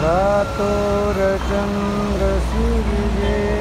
भ्रातोरचन्द्रसूर्ये